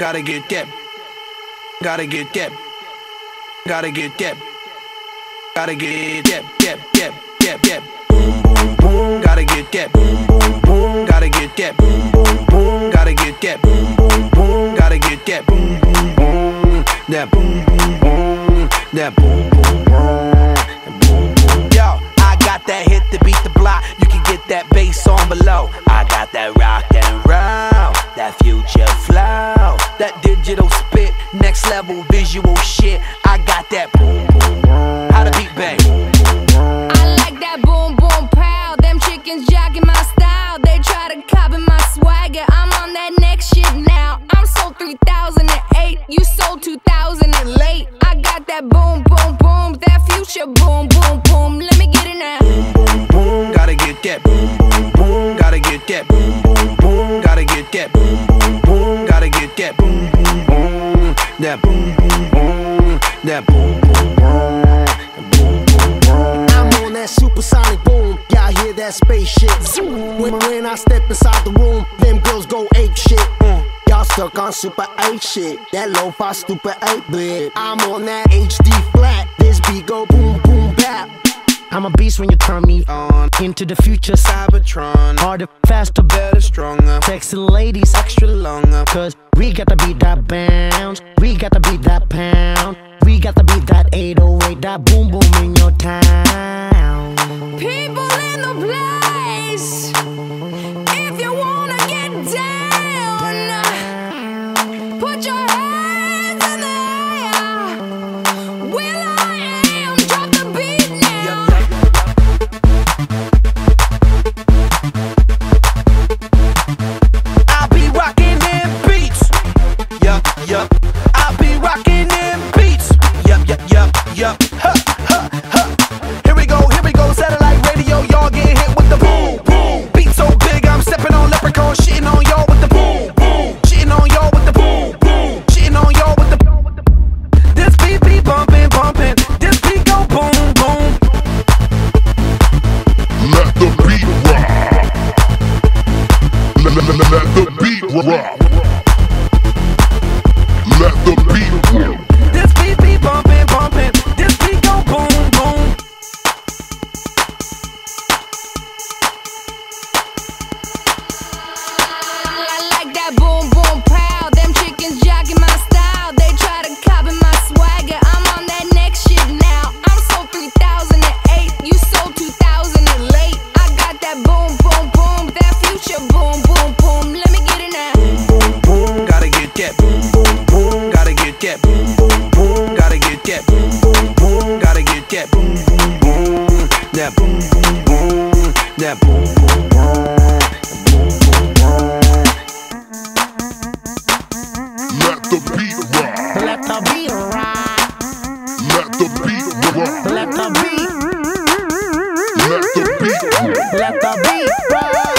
Gotta get that. Gotta get that. Gotta get that. Gotta get that. Gotta get that. Gotta boom, boom. Gotta get that. boom, gotta get that boom, boom, boom, gotta get that boom, boom, boom, gotta get that boom, boom, boom, that boom, boom, boom, that boom, boom, boom, boom, boom, boom. I'm on that supersonic boom, y'all hear that spaceship zoom. When, when I step inside the room, them girls go ape shit. Mm. Y'all stuck on super 8 shit, that lo-fi stupid 8 bit. I'm on that HD flat, this beat go boom, boom, bap. I'm a beast when you turn me on. Into the future, Cybertron. Harder, faster, better, stronger. Sexy ladies, extra longer. Cause we gotta beat that bounce. We gotta beat that pound. We gotta beat that 808, that boom boom in your town. People in the place. beat drop. the beat rock. Let the beat rock. Let the beat rock. Let the beat. Let the beat. Let the beat ride.